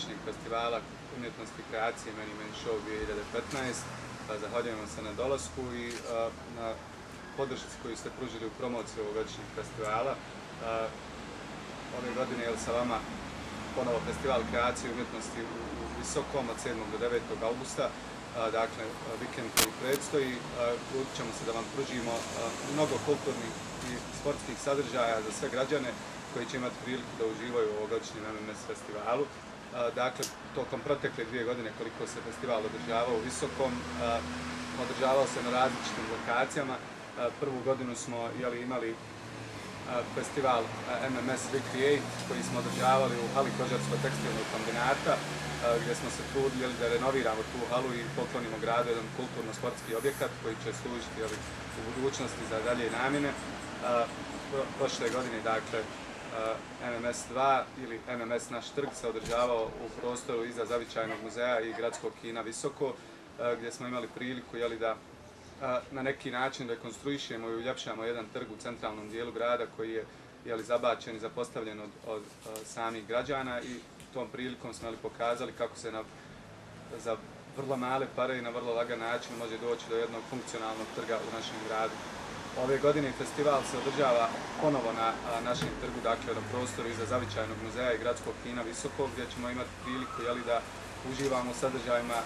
krojitelji festivala umjetnosti kreacije Many Men Show 2015. Pa zahvaljujemo se na dolasku i na podršci koju ste pružili u promociju ovogodišnjeg festivala. Ove godine je sa vama ponovo festival kreacije umjetnosti u Visokom od 7. do 9. augusta dakle, vikend koji predstoji. Trudit ćemo se da vam pružimo mnogo kulturnih i sportskih sadržaja za sve građane koji će imati priliku da uživaju u ovogodišnjem MMS festivalu. Dakle, tokom protekle dvije godine koliko se festival održavao u Visokom, održavao se na različitim lokacijama. Prvu godinu smo jeli, imali festival MMS Recreate koji smo održavali u hali Kožarsko-tekstilnog kombinata gdje smo se trudili da renoviramo tu halu i poklonimo gradu jedan kulturno-sportski objekat koji će služiti jeli, u budućnosti za dalje namjene. Prošle godine, dakle, Eh, MMS 2 ili MMS naš trg se održavao u prostoru iza Zavičajnog muzeja i gradskog kina Visoko, eh, gdje smo imali priliku jeli, da eh, na neki način rekonstruišemo i uljepšamo jedan trg u centralnom dijelu grada koji je jeli, zabačen i zapostavljen od, od, od samih građana i tom prilikom smo jeli, pokazali kako se na, za vrlo male pare i na vrlo lagan način može doći do jednog funkcionalnog trga u našem gradu. Ove godine festival se održava ponovo na a, našem trgu, dakle na prostoru iza Zavičajnog muzeja i gradskog kina Visokog, gdje ćemo imati priliku jeli, da uživamo u sadržajima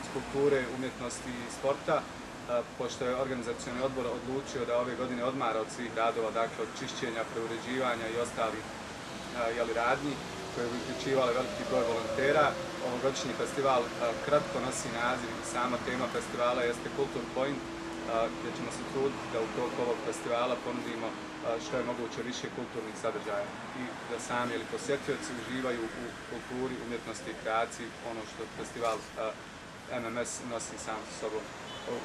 iz kulture, umjetnosti i sporta pošto je organizacioni odbor odlučio da ove godine odmara od svih radova, dakle od čišćenja, preuređivanja i ostalih jeli, radnji koje bi uključivali veliki broj volontera. Ovogodišnji festival kratko nosi naziv i sama tema festivala jeste Culture Point, gdje ćemo se truditi da u toku ovog festivala ponudimo što je moguće više kulturnih sadržaja i da sami ili posjetioci uživaju u kulturi, umjetnosti i kreaciji, ono što festival MMS nosi sam sa sobom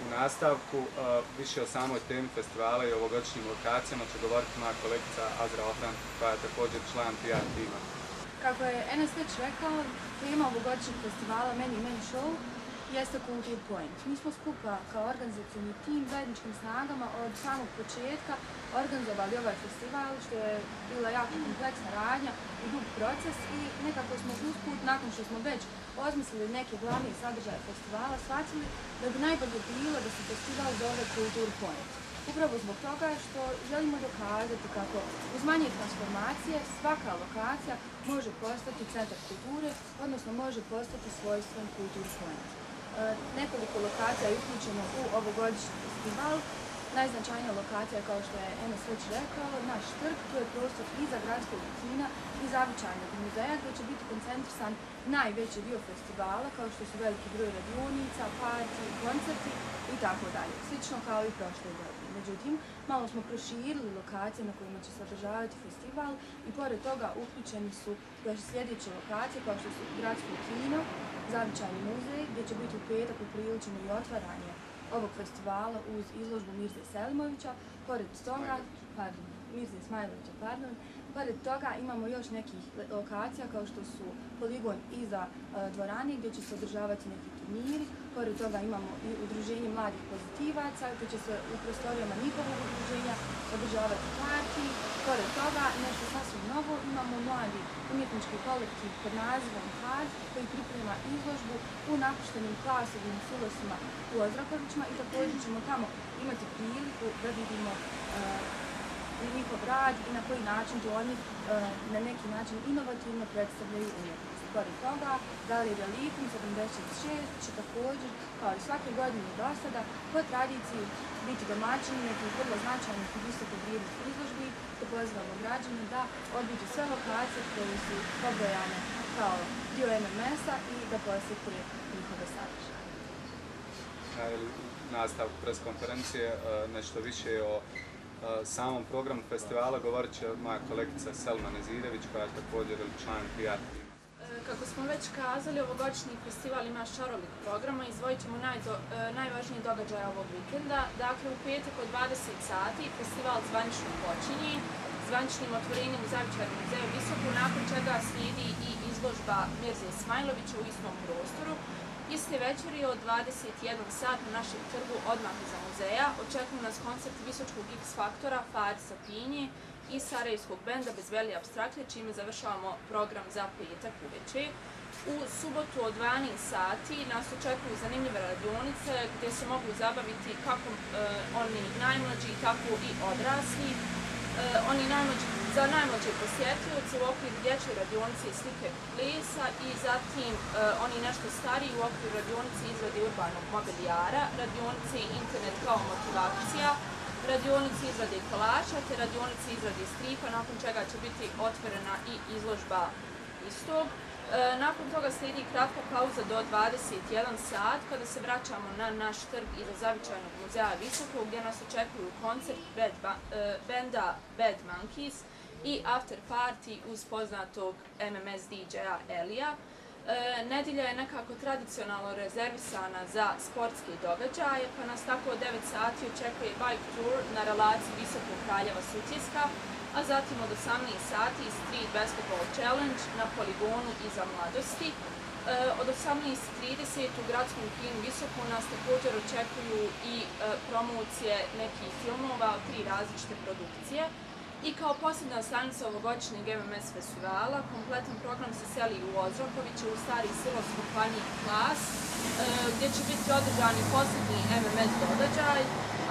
u nastavku. Više o samoj temi festivala i ovogodišnjim lokacijama će govoriti moja kolegica Azra Ohran, koja je također član PR tima. Kako je NS već rekao, tema ovogodišnjeg festivala Many Men Show jeste Kultur Point. Mi smo skupa kao organizacijni tim zajedničkim snagama od samog početka organizovali ovaj festival, što je bila jako kompleksna radnja i dug proces i nekako smo usput, nakon što smo već osmislili neke glavne sadržaje festivala, shvatili da bi najbolje bilo da se festival zove Kultur Point. Upravo zbog toga što želimo dokazati kako uz manje transformacije svaka lokacija može postati centar kulture, odnosno može postati svojstven kultur Point. Nekoliko lokacija je uključeno u ovogodišnji festival, najznačajnija lokacija, kao što je Enes već rekao, naš trg, to je prostor iza gradskog kina i zavičajnog muzeja, gdje će biti koncentrisan najveći dio festivala, kao što su veliki broj radionica, parti, koncerti i tako dalje. Slično kao i prošle godine. Međutim, malo smo proširili lokacije na kojima će se održavati festival i pored toga uključeni su još sljedeće lokacije, kao što su gradsko kino, zavičajni muzej, gdje će biti u petak upriličeno i otvaranje ovog festivala uz izložbu Mirze Selimovića. Pored toga, pardon, Mirze Smajlovića, pardon, pored toga imamo još nekih lokacija kao što su poligon iza e, dvorane gdje će se održavati neki turniri. Pored toga imamo i udruženje mladih pozitivaca gdje će se u prostorijama njihovog udruženja održavati parti. Pored toga, nešto sasvim novo, imamo mladi umjetnički kolektiv pod nazivom HAD koji priprema izložbu u napuštenim klasovim silosima u Ozrakovićima i također ćemo tamo imati priliku da vidimo uh, njihov rad i na koji način to oni uh, na neki način inovativno predstavljaju umjetnost pored toga, Galerija Likum 76 će također, kao i svake godine do sada, po tradiciji biti domaćini nekih vrlo značajnih i visoko vrijednih izložbi, te pozivamo građane da odbiđu sve lokacije koje su pobrojane kao dio MMS-a i da posjeti njihove sadržaje. Nastav pres konferencije, e, nešto više o e, samom programu festivala govorit će moja kolegica Selma Nezirević, koja je također član PR Kako smo već kazali, ovogodišnji festival ima šarolik programa, izvojit ćemo najdo, e, najvažnije događaje ovog vikenda. Dakle, u petak od 20 sati festival zvanično počinje, zvaničnim otvorenjem u Zavičarnom muzeju Visoku, nakon čega slijedi i izložba Mirze Smajlovića u istom prostoru. Iste večeri od 21 sat na našem trgu odmah iza muzeja očekuju nas koncert Visočkog X Faktora Farisa Pinje, i Sarajevskog benda Bezveli abstrakte, čime završavamo program za petak uveče. U subotu od 12 sati nas očekuju zanimljive radionice gdje se mogu zabaviti kako e, oni najmlađi, tako i odrasli. E, oni najmlađi, za najmlađe posjetioce u okviru dječje radionice i slike plesa i zatim e, oni nešto stariji u okviru radionice izrade urbanog mobilijara, radionice internet kao motivacija, radionice izrade kolača te radionice izrade stripa, nakon čega će biti otvorena i izložba istog. E, nakon toga slijedi kratka pauza do 21 sat kada se vraćamo na naš trg iza zavičajnog muzeja Visokog gdje nas očekuju koncert Bad, ba, e, benda Bad Monkeys i after party uz poznatog MMS DJ-a Elija. E, nedilja je nekako tradicionalno rezervisana za sportske događaje, pa nas tako od 9 sati očekuje bike tour na relaciji Visokog Kraljeva Sutjeska, a zatim od 18 sati Street Basketball Challenge na poligonu iza mladosti. E, od 18.30 u gradskom kinu Visoko nas također očekuju i e, promocije nekih filmova tri različite produkcije. I kao posljedna stanica ovogodišnjeg MMS festivala, kompletan program se seli u Ozrakoviće u stari silos kompaniji Klas, e, gdje će biti održani posljednji MMS događaj,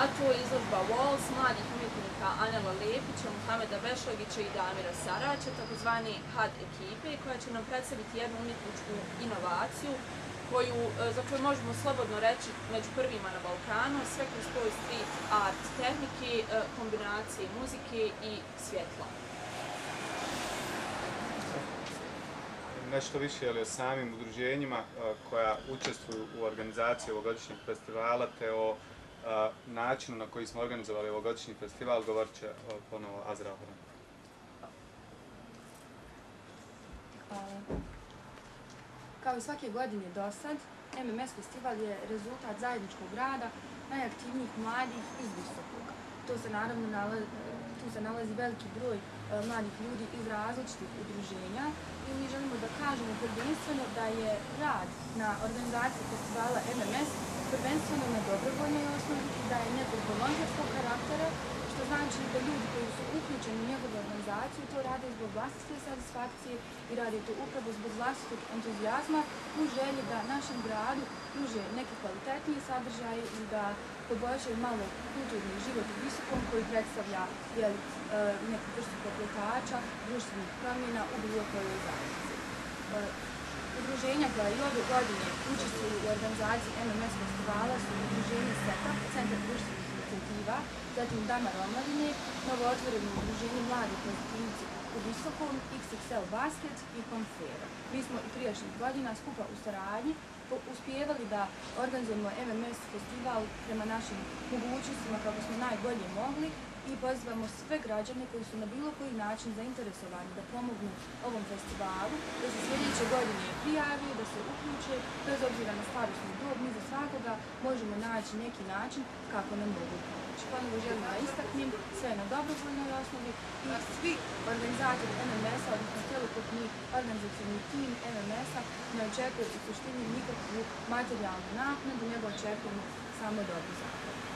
a to je izložba Walls, mladih umjetnika Anela Lepića, Muhameda Bešlagića i Damira Saraća, takozvani HAD ekipe, koja će nam predstaviti jednu umjetničku inovaciju koju, e, za koju možemo slobodno reći među prvima na Balkanu, sve kroz svoj street art tehnike, e, kombinacije muzike i svjetla. Nešto više ali o samim udruženjima e, koja učestvuju u organizaciji ovogodišnjeg festivala te o načinu na koji smo organizovali ovogodišnji festival, govorit će ponovo Azra Horan. Hvala. Kao i svake godine do sad, MMS festival je rezultat zajedničkog rada najaktivnijih mladih iz Visokog. To se naravno nalazi, tu se nalazi veliki broj e, mladih ljudi iz različitih udruženja i mi želimo da kažemo prvenstveno da je rad na organizaciji festivala MMS prvenstveno na dobrovoljnoj osnovi i da je nekog volonterskog karaktera, znači da ljudi koji su uključeni u njegovu organizaciju to rade zbog vlastite satisfakcije i rade to upravo zbog vlastitog entuzijazma u želji da našem gradu pruže neke kvalitetnije sadržaje i da poboljšaju malo kulturni život u visokom koji predstavlja jel, e, neku vrstu pokretača društvenih promjena u bilo kojoj zajednici. E, udruženja koja i ove godine učestvuju u organizaciji MMS festivala su udruženje SETA, Centar društvenih inicijativa, zatim Dama Romladine, novo otvoreno udruženje Mladi pozitivnici u Visokom, XXL Basket i Konfera. Mi smo i prijašnjih godina skupa u saradnji uspijevali da organizujemo MMS festival prema našim mogućnostima kako smo najbolje mogli i pozivamo sve građane koji su na bilo koji način zainteresovani da pomognu ovom festivalu, da se sljedeće godine prijaviju, da se uključe, bez obzira na starostnu dob, mi za svakoga možemo naći neki način kako nam mogu pomoći. Ponovo želim da istaknem sve na dobrovoljnoj osnovi i svi organizatori MMS-a, odnosno celokupni organizacijni tim MMS-a, ne očekuju u suštini nikakvu materijalnu naknadu, nego očekujemo samo dobro zakon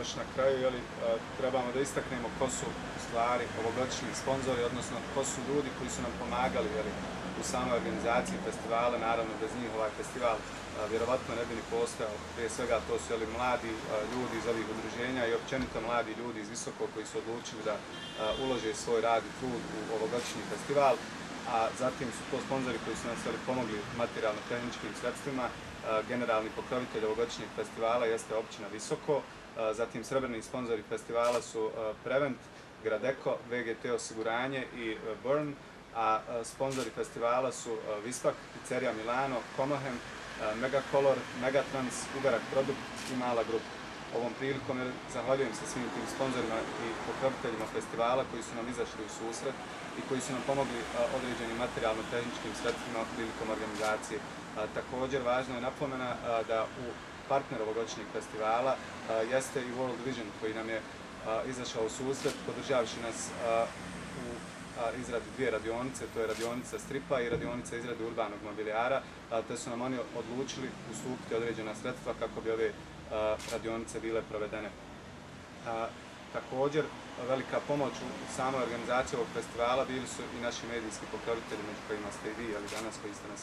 još na kraju jeli, e, trebamo da istaknemo ko su stvari ovogodišnji sponzori, odnosno ko su ljudi koji su nam pomagali jeli, u samoj organizaciji festivala. Naravno, bez njih ovaj festival e, vjerovatno ne bi ni postao. Prije svega to su jeli, mladi e, ljudi iz ovih udruženja i općenito mladi ljudi iz Visoko koji su odlučili da ulože svoj rad i trud u ovogodišnji festival. A zatim su to sponzori koji su nas jeli, pomogli materijalno-tehničkim sredstvima. Generalni pokrovitelj ovogodišnjeg festivala jeste općina Visoko. Zatim srebrni sponzori festivala su Prevent, Gradeko, VGT osiguranje i Burn, a sponzori festivala su Vispak, Pizzeria Milano, Komohem, Megacolor, Megatrans, Ugarak Produkt i Mala Grupa. Ovom prilikom zahvaljujem se svim tim sponzorima i pokroviteljima festivala koji su nam izašli u susret i koji su nam pomogli određenim materijalno-tehničkim sredstvima prilikom organizacije. Također, važno je napomena da u partner ovogodišnjeg festivala jeste i World Vision koji nam je izašao u susret podržavši nas u izradi dvije radionice, to je radionica stripa i radionica izrade urbanog mobilijara, te su nam oni odlučili ustupiti određena sredstva kako bi ove radionice bile provedene A, Također, velika pomoć u samoj organizaciji ovog festivala bili su i naši medijski pokrovitelji, među kojima ste i vi, ali danas koji ste nas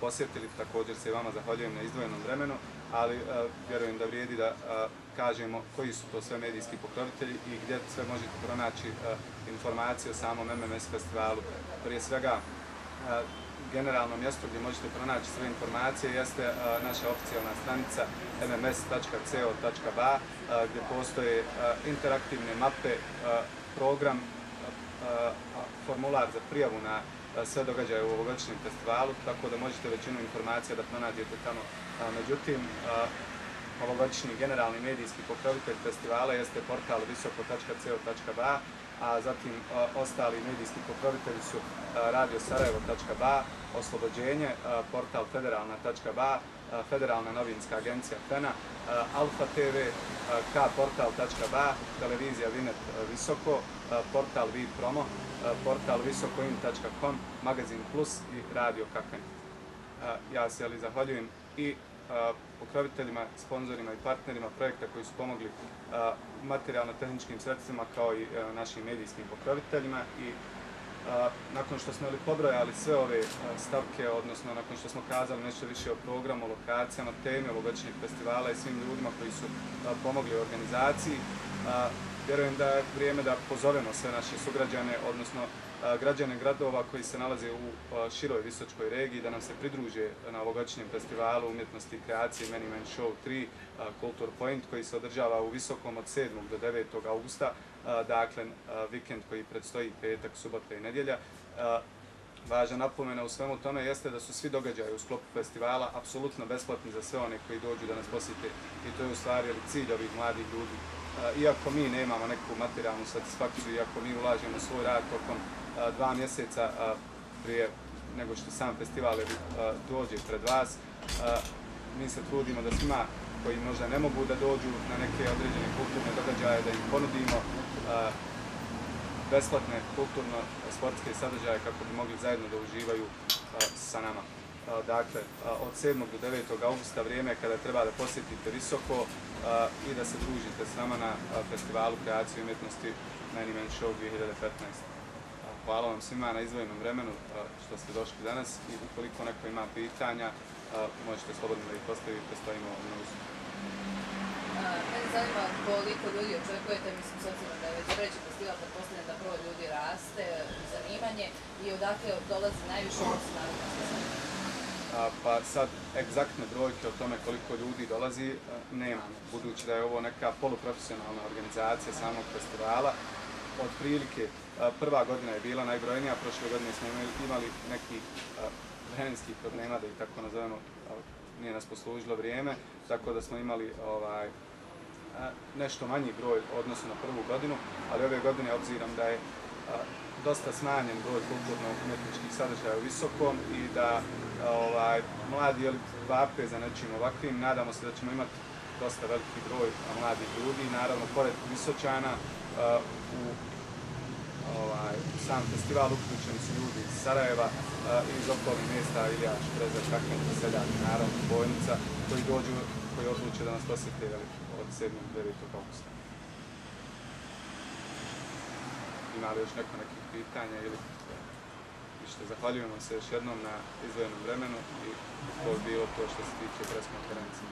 posjetili. Također se i vama zahvaljujem na izdvojenom vremenu, ali vjerujem da vrijedi da kažemo koji su to sve medijski pokrovitelji i gdje sve možete pronaći informacije o samom MMS festivalu. Prije svega, generalno mjesto gdje možete pronaći sve informacije jeste naša oficijalna stranica mms.co.ba gdje postoje interaktivne mape, program, formular za prijavu na sve događaje u ovogodišnjem festivalu, tako da možete većinu informacija da pronađete tamo. Međutim, ovogodišnji generalni medijski pokrovitelj festivala jeste portal visoko.co.ba, a zatim ostali medijski pokrovitelji su Radio Sarajevo.ba, oslobođenje, portal federalna.ba, Federalna novinska agencija FENA, Alfa TV, kportal.ba, televizija Vinet Visoko, portal Vid Promo, portal visokoin.com, magazin Plus i radio Kakanj. Ja se ali zahvaljujem i pokroviteljima, sponzorima i partnerima projekta koji su pomogli materijalno-tehničkim sredstvima kao i e, našim medijskim pokroviteljima i nakon što smo pobrojali sve ove e, stavke, odnosno nakon što smo kazali nešto više o programu, lokacijama, teme ovogodišnjeg festivala i svim ljudima koji su pomogli u organizaciji, vjerujem da je vrijeme da pozovemo sve naše sugrađane, odnosno građane gradova koji se nalaze u široj visočkoj regiji da nam se pridruže na ovogodišnjem festivalu umjetnosti i kreacije Many Man Show 3 Culture Point koji se održava u visokom od 7. do 9. augusta, dakle vikend koji predstoji petak, subota i nedjelja. Važna napomena u svemu tome jeste da su svi događaji u sklopu festivala apsolutno besplatni za sve one koji dođu da nas posjete i to je u stvari cilj ovih mladih ljudi. E, iako mi nemamo neku materijalnu satisfakciju, iako mi ulažemo svoj rad tokom e, dva mjeseca e, prije nego što sam festival dođe pred vas. Mi se trudimo da svima koji možda ne mogu da dođu na neke određene kulturne događaje, da im ponudimo besplatne kulturno-sportske sadržaje kako bi mogli zajedno da uživaju sa nama. Dakle, od 7. do 9. augusta vrijeme kada treba da posjetite visoko i da se družite s nama na festivalu kreacije i umjetnosti Many Man Show 2015 hvala vam svima na izvojenom vremenu što ste došli danas i ukoliko neko ima pitanja, možete slobodno da ih postavite, stojimo na uzu. Mene zanima koliko ljudi očekujete, mislim, s obzirom da je već reći festival, da da prvo ljudi raste, zanimanje i odakle dolazi najviše osnovna. Pa sad, egzaktne brojke o tome koliko ljudi dolazi, e, nemamo, Budući da je ovo neka poluprofesionalna organizacija samog festivala, od prilike e, prva godina je bila najbrojnija, prošle godine smo imali neki e, vremenskih problema, da ih tako nazovemo, nije nas poslužilo vrijeme, tako da smo imali ovaj, nešto manji broj odnosno na prvu godinu, ali ove godine obzirom da je dosta smanjen broj kulturno-umjetničkih sadržaja u visokom i da ovaj, mladi jeli, vape za nečim ovakvim, nadamo se da ćemo imati dosta veliki broj mladih ljudi, naravno, pored Visočana, u ovaj, sam festival uključeni su ljudi iz Sarajeva iz okolnih mjesta Iljaš, Prezak, Kakmen, Seljak, naravno, Bojnica, koji dođu, koji odluče da nas posjete od 7. do 9. augusta. Ima li još neko nekih pitanja ili ništa? Zahvaljujemo se još jednom na izvojenom vremenu i to je bilo to što se tiče preskonferencije.